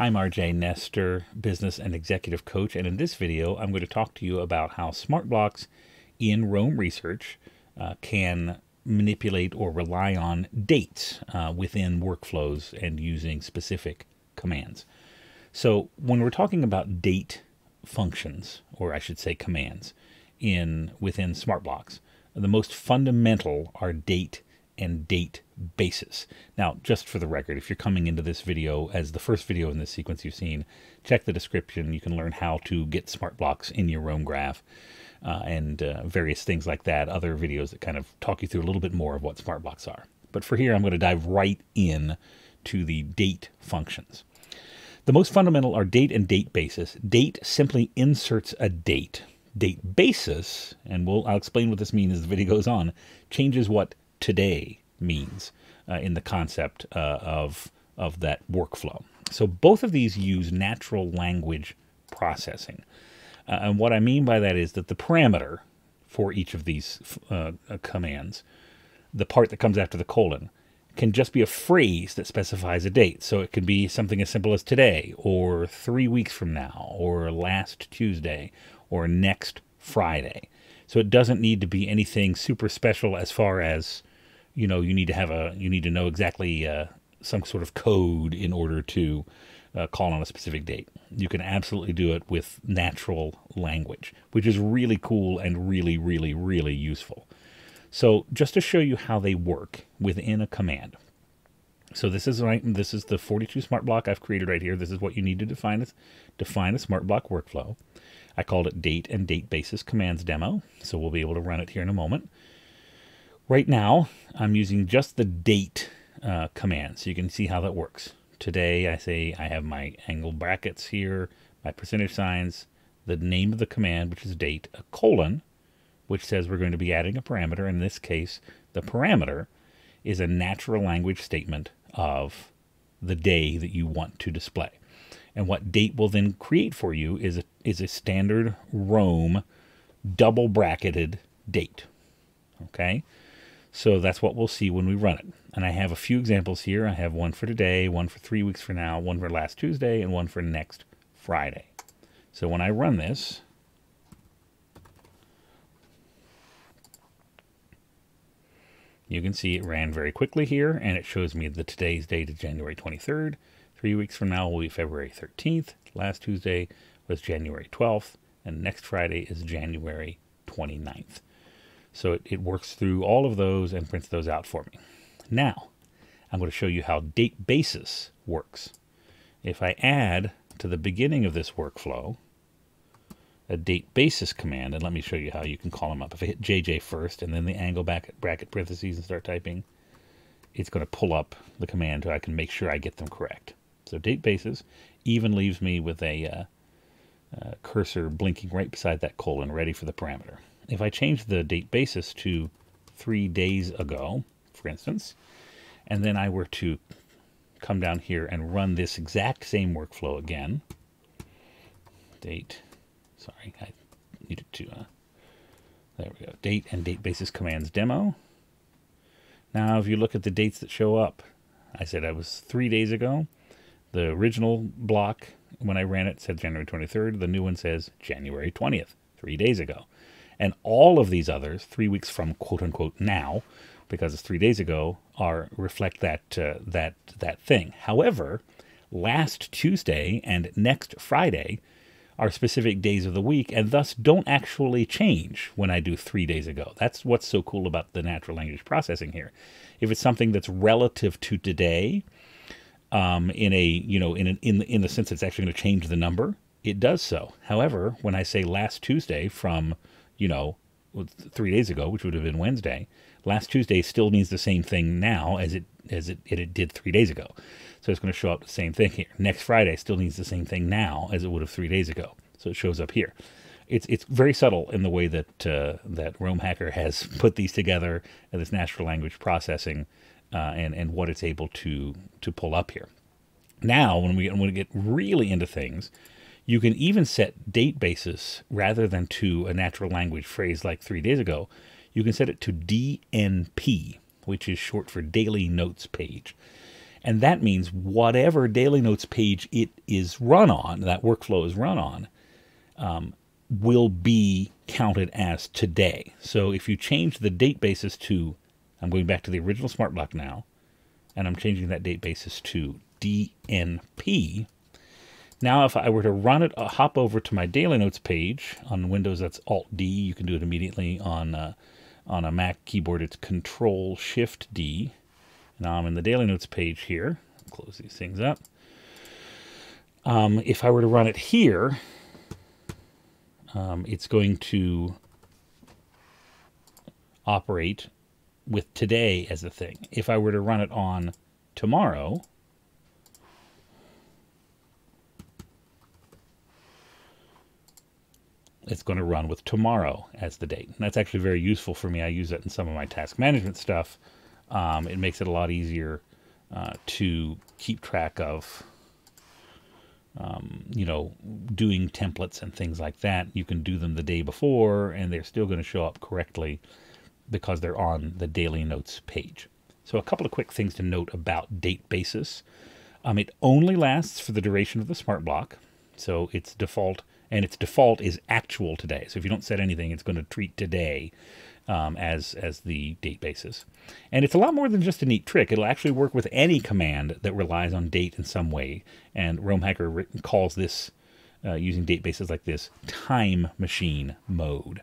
I'm RJ Nestor, business and executive coach, and in this video, I'm going to talk to you about how smart blocks in Roam Research uh, can manipulate or rely on dates uh, within workflows and using specific commands. So, when we're talking about date functions, or I should say commands, in within smart blocks, the most fundamental are date and date basis. Now, just for the record, if you're coming into this video as the first video in this sequence you've seen, check the description. You can learn how to get smart blocks in your Roam graph uh, and uh, various things like that, other videos that kind of talk you through a little bit more of what smart blocks are. But for here, I'm going to dive right in to the date functions. The most fundamental are date and date basis. Date simply inserts a date. Date basis, and we'll, I'll explain what this means as the video goes on, changes what today means uh, in the concept uh, of, of that workflow. So both of these use natural language processing. Uh, and what I mean by that is that the parameter for each of these uh, uh, commands, the part that comes after the colon, can just be a phrase that specifies a date. So it can be something as simple as today, or three weeks from now, or last Tuesday, or next Friday. So it doesn't need to be anything super special as far as you know you need to have a you need to know exactly uh, some sort of code in order to uh, call on a specific date. You can absolutely do it with natural language, which is really cool and really, really, really useful. So just to show you how they work within a command. So this is right. This is the 42 smart block I've created right here. This is what you need to define as define a smart block workflow. I called it date and date basis commands demo. So we'll be able to run it here in a moment. Right now, I'm using just the date uh, command, so you can see how that works. Today, I say I have my angle brackets here, my percentage signs, the name of the command, which is date, a colon, which says we're going to be adding a parameter. In this case, the parameter is a natural language statement of the day that you want to display. And what date will then create for you is a, is a standard Roam double bracketed date. Okay. So that's what we'll see when we run it. And I have a few examples here. I have one for today, one for three weeks from now, one for last Tuesday, and one for next Friday. So when I run this, you can see it ran very quickly here, and it shows me the today's date is January 23rd. Three weeks from now will be February 13th. Last Tuesday was January 12th, and next Friday is January 29th. So it, it works through all of those and prints those out for me. Now, I'm going to show you how date basis works. If I add to the beginning of this workflow a date basis command, and let me show you how you can call them up. If I hit JJ first and then the angle bracket, bracket parentheses and start typing, it's going to pull up the command so I can make sure I get them correct. So date basis even leaves me with a uh, uh, cursor blinking right beside that colon ready for the parameter. If I change the date basis to three days ago, for instance, and then I were to come down here and run this exact same workflow again, date, sorry, I needed to, uh, there we go, date and date basis commands demo. Now, if you look at the dates that show up, I said I was three days ago. The original block, when I ran it, said January 23rd. The new one says January 20th, three days ago. And all of these others, three weeks from quote unquote now, because it's three days ago, are reflect that uh, that that thing. However, last Tuesday and next Friday are specific days of the week, and thus don't actually change when I do three days ago. That's what's so cool about the natural language processing here. If it's something that's relative to today, um, in a you know in an, in in the sense it's actually going to change the number, it does so. However, when I say last Tuesday from you know, three days ago, which would have been Wednesday, last Tuesday still means the same thing now as it as it, it, did three days ago. So it's going to show up the same thing here. Next Friday still means the same thing now as it would have three days ago. So it shows up here. It's it's very subtle in the way that uh, that Roam Hacker has put these together and this natural language processing uh, and and what it's able to to pull up here. Now, when we when we get really into things, you can even set date basis rather than to a natural language phrase like three days ago. You can set it to DNP, which is short for Daily Notes Page. And that means whatever Daily Notes page it is run on, that workflow is run on, um, will be counted as today. So if you change the date basis to, I'm going back to the original smart block now, and I'm changing that date basis to DNP. Now, if I were to run it, uh, hop over to my Daily Notes page on Windows, that's Alt D. You can do it immediately on uh, on a Mac keyboard. It's Control Shift D. Now I'm in the Daily Notes page here. Close these things up. Um, if I were to run it here, um, it's going to operate with today as a thing. If I were to run it on tomorrow, it's going to run with tomorrow as the date. And that's actually very useful for me. I use it in some of my task management stuff. Um, it makes it a lot easier uh, to keep track of um, you know, doing templates and things like that. You can do them the day before and they're still going to show up correctly because they're on the daily notes page. So a couple of quick things to note about date basis. Um, it only lasts for the duration of the smart block. So its default, and its default is actual today. So if you don't set anything, it's going to treat today um, as as the date basis. And it's a lot more than just a neat trick. It'll actually work with any command that relies on date in some way. And Roam Hacker calls this, uh, using date bases like this, time machine mode.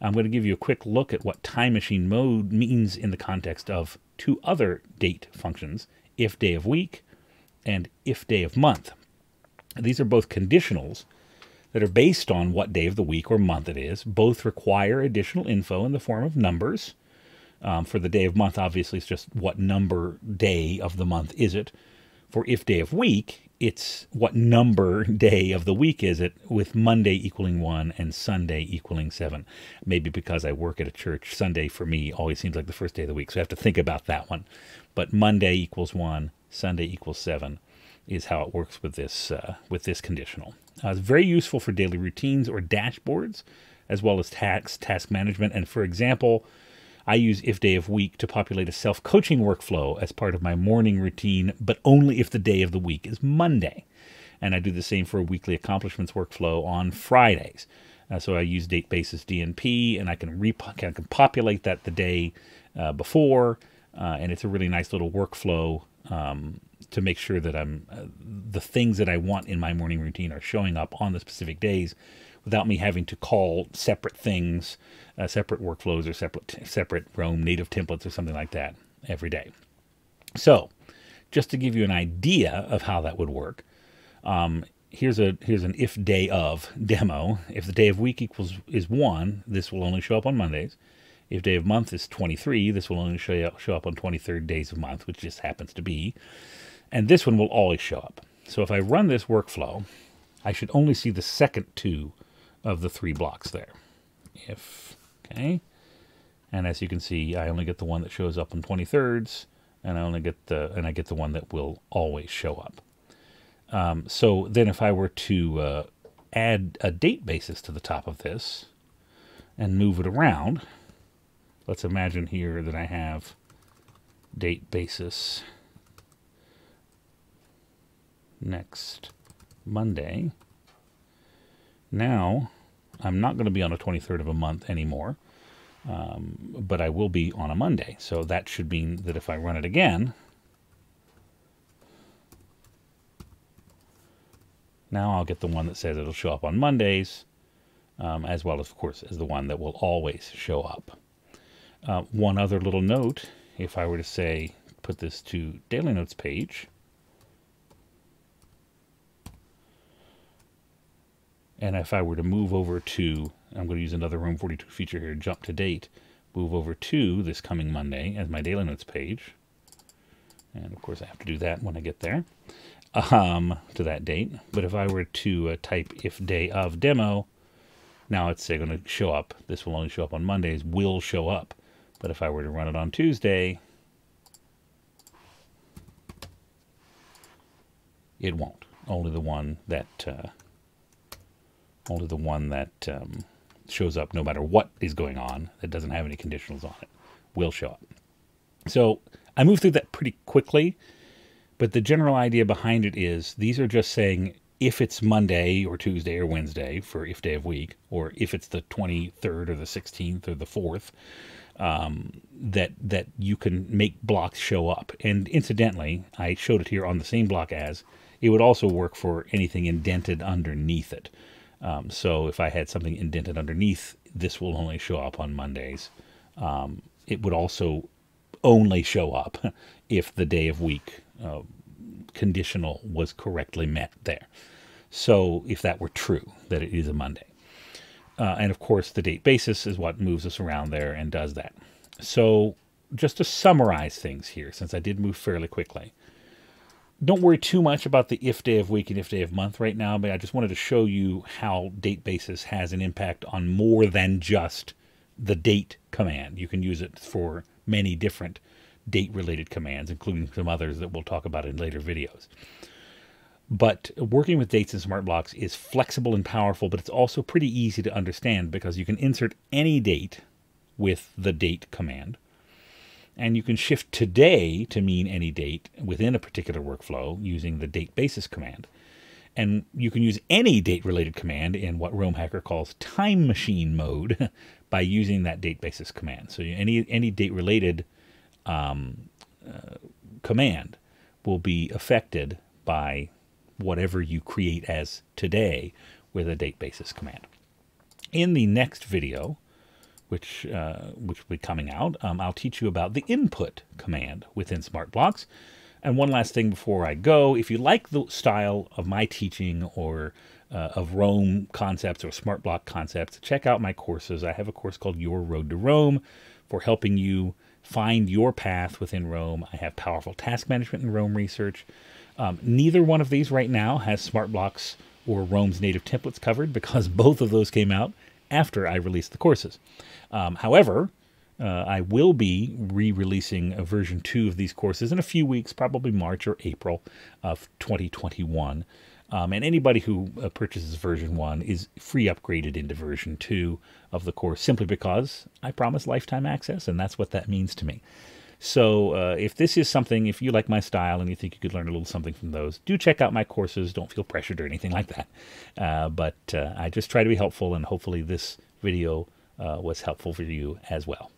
I'm going to give you a quick look at what time machine mode means in the context of two other date functions, if day of week and if day of month. These are both conditionals that are based on what day of the week or month it is. Both require additional info in the form of numbers. Um, for the day of month, obviously, it's just what number day of the month is it. For if day of week, it's what number day of the week is it, with Monday equaling 1 and Sunday equaling 7. Maybe because I work at a church, Sunday for me always seems like the first day of the week, so I have to think about that one. But Monday equals 1, Sunday equals 7 is how it works with this, uh, with this conditional. Uh, it's very useful for daily routines or dashboards, as well as task, task management. And for example, I use if day of week to populate a self coaching workflow as part of my morning routine, but only if the day of the week is Monday. And I do the same for a weekly accomplishments workflow on Fridays. Uh, so I use date basis DNP, and I can, rep- I can populate that the day uh, before, uh, and it's a really nice little workflow um, to make sure that I'm uh, the things that I want in my morning routine are showing up on the specific days without me having to call separate things, uh, separate workflows or separate separate Roam native templates or something like that every day. So, just to give you an idea of how that would work, um, here's a here's an if day of demo. If the day of week equals is one, this will only show up on Mondays. If day of month is 23, this will only show up on 23rd days of month, which just happens to be. And this one will always show up. So if I run this workflow, I should only see the second two of the three blocks there. If, okay. And as you can see, I only get the one that shows up on 23rds, and I only get the, and I get the one that will always show up. Um, so then if I were to uh, add a date basis to the top of this and move it around, let's imagine here that I have date basis next Monday. Now, I'm not going to be on a 23rd of a month anymore, um, but I will be on a Monday. So that should mean that if I run it again, now I'll get the one that says it'll show up on Mondays, um, as well as, of course, as the one that will always show up. Uh, one other little note, if I were to say, put this to Daily Notes page, And if I were to move over to, I'm going to use another Roam 42 feature here, jump to date, move over to this coming Monday as my daily notes page. And of course I have to do that when I get there, um, to that date. But if I were to uh, type if day of demo, now it's going to show up. This will only show up on Mondays, will show up. But if I were to run it on Tuesday, it won't. Only the one that uh, only the one that um, shows up no matter what is going on, that doesn't have any conditionals on it, will show up. So I moved through that pretty quickly But the general idea behind it is these are just saying if it's Monday or Tuesday or Wednesday for if day of week, or if it's the 23rd or the 16th or the 4th, um, that that you can make blocks show up. And incidentally, I showed it here on the same block as it would also work for anything indented underneath it. Um, so if I had something indented underneath, this will only show up on Mondays. Um, it would also only show up if the day of week uh, conditional was correctly met there. So if that were true, that it is a Monday. Uh, and of course, the date basis is what moves us around there and does that. So just to summarize things here, since I did move fairly quickly, don't worry too much about the if day of week and if day of month right now, but I just wanted to show you how date basis has an impact on more than just the date command. You can use it for many different date related commands, including some others that we'll talk about in later videos. But working with dates and smart blocks is flexible and powerful, but it's also pretty easy to understand because you can insert any date with the date command. And you can shift today to mean any date within a particular workflow using the date basis command. And you can use any date related command in what Roam Hacker calls time machine mode by using that date basis command. So any, any date related um, uh, command will be affected by whatever you create as today with a date basis command. In the next video, which uh, which will be coming out, um, I'll teach you about the input command within Smart Blocks. And one last thing before I go, if you like the style of my teaching or uh, of Roam concepts or Smart Block concepts, check out my courses. I have a course called Your Road to Roam for helping you find your path within Roam. I have powerful task management and Roam research. Um, neither one of these right now has smart blocks or Roam's native templates covered because both of those came out after I release the courses. Um, however, uh, I will be re-releasing a version 2 of these courses in a few weeks, probably March or April of 2021. Um, and anybody who uh, purchases version 1 is free upgraded into version 2 of the course simply because I promise lifetime access, and that's what that means to me. So uh, if this is something, if you like my style and you think you could learn a little something from those, do check out my courses. Don't feel pressured or anything like that. Uh, but uh, I just try to be helpful, and hopefully this video uh, was helpful for you as well.